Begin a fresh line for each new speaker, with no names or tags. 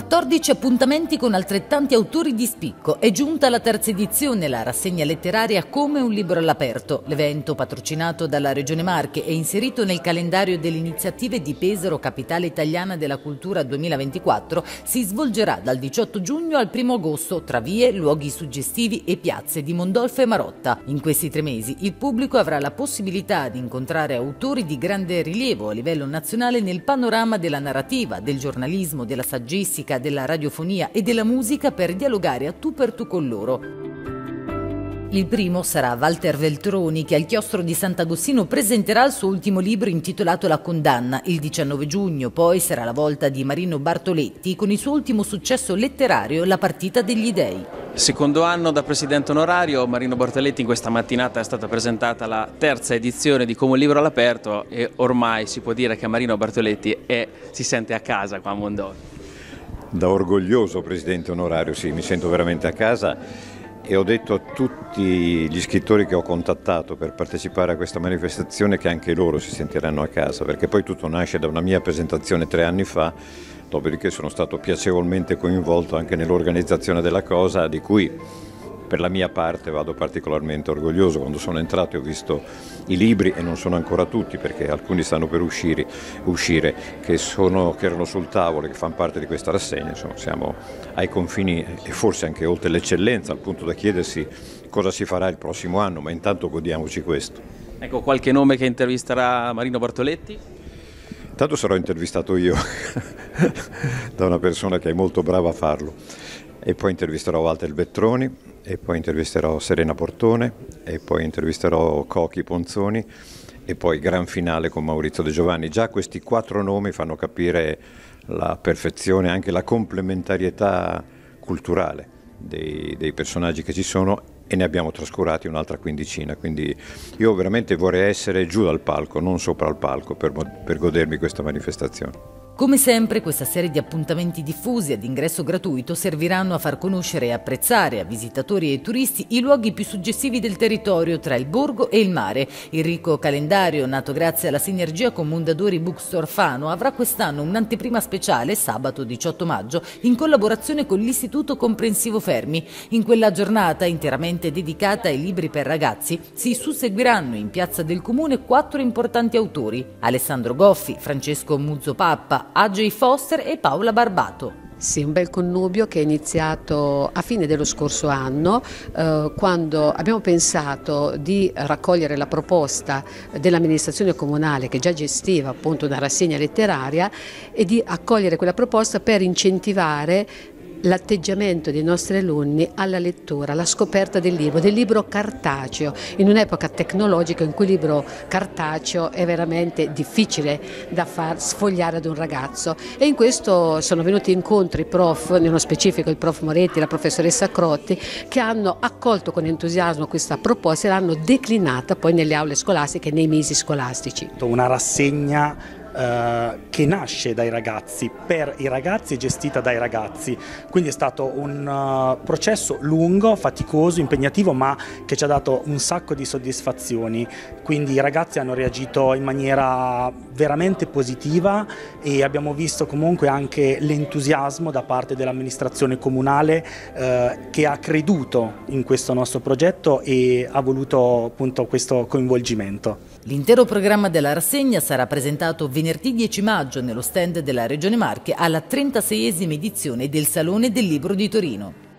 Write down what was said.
14 appuntamenti con altrettanti autori di spicco. È giunta la terza edizione, la rassegna letteraria Come un libro all'aperto. L'evento, patrocinato dalla Regione Marche e inserito nel calendario delle iniziative di Pesaro, capitale italiana della cultura 2024, si svolgerà dal 18 giugno al 1 agosto tra vie, luoghi suggestivi e piazze di Mondolfo e Marotta. In questi tre mesi il pubblico avrà la possibilità di incontrare autori di grande rilievo a livello nazionale nel panorama della narrativa, del giornalismo, della saggistica classica, della radiofonia e della musica per dialogare a tu per tu con loro. Il primo sarà Walter Veltroni che al chiostro di Sant'Agostino presenterà il suo ultimo libro intitolato La condanna il 19 giugno, poi sarà la volta di Marino Bartoletti con il suo ultimo successo letterario La partita degli dei.
Secondo anno da presidente onorario, Marino Bartoletti in questa mattinata è stata presentata la terza edizione di Come un libro all'aperto e ormai si può dire che Marino Bartoletti è, si sente a casa qua a Mondovì.
Da orgoglioso presidente onorario, sì, mi sento veramente a casa e ho detto a tutti gli scrittori che ho contattato per partecipare a questa manifestazione che anche loro si sentiranno a casa, perché poi tutto nasce da una mia presentazione tre anni fa, dopodiché sono stato piacevolmente coinvolto anche nell'organizzazione della cosa, di cui per la mia parte vado particolarmente orgoglioso. Quando sono entrato e ho visto i libri, e non sono ancora tutti perché alcuni stanno per uscire, uscire che, sono, che, erano sul tavolo e che fanno parte di questa rassegna, insomma, siamo ai confini e forse anche oltre l'eccellenza, al punto da chiedersi cosa si farà il prossimo anno, ma intanto godiamoci questo.
Ecco, qualche nome che intervisterà Marino Bartoletti?
Intanto sarò intervistato io da una persona che è molto brava a farlo e poi intervisterò Walter Vettroni e poi intervisterò Serena Portone e poi intervisterò Cochi Ponzoni e poi gran finale con Maurizio De Giovanni. Già questi quattro nomi fanno capire la perfezione, anche la complementarietà culturale dei, dei personaggi che ci sono e ne abbiamo trascurati un'altra quindicina, quindi io veramente vorrei essere giù dal palco, non sopra il palco per, per godermi questa manifestazione.
Come sempre questa serie di appuntamenti diffusi ad ingresso gratuito serviranno a far conoscere e apprezzare a visitatori e turisti i luoghi più suggestivi del territorio tra il borgo e il mare. Il ricco calendario, nato grazie alla sinergia con Mondadori Bookstore Fano, avrà quest'anno un'anteprima speciale, sabato 18 maggio, in collaborazione con l'Istituto Comprensivo Fermi. In quella giornata, interamente dedicata ai libri per ragazzi, si susseguiranno in Piazza del Comune quattro importanti autori, Alessandro Goffi, Francesco Muzzo Pappa, AJ Foster e Paola Barbato.
Sì, un bel connubio che è iniziato a fine dello scorso anno eh, quando abbiamo pensato di raccogliere la proposta dell'amministrazione comunale che già gestiva appunto una rassegna letteraria e di accogliere quella proposta per incentivare l'atteggiamento dei nostri alunni alla lettura, alla scoperta del libro, del libro cartaceo, in un'epoca tecnologica in cui il libro cartaceo è veramente difficile da far sfogliare ad un ragazzo e in questo sono venuti incontro i prof, nello specifico il prof Moretti, la professoressa Crotti, che hanno accolto con entusiasmo questa proposta e l'hanno declinata poi nelle aule scolastiche, nei mesi scolastici.
Una rassegna eh, che nasce dai ragazzi, per i ragazzi e gestita dai ragazzi. Quindi è stato un uh, processo lungo, faticoso, impegnativo, ma che ci ha dato un sacco di soddisfazioni. Quindi i ragazzi hanno reagito in maniera veramente positiva e abbiamo visto comunque anche l'entusiasmo da parte dell'amministrazione comunale eh, che ha creduto in questo nostro progetto e ha voluto appunto questo coinvolgimento.
L'intero programma della rassegna sarà presentato venerdì 10 maggio nello stand della Regione Marche alla 36esima edizione del Salone del Libro di Torino.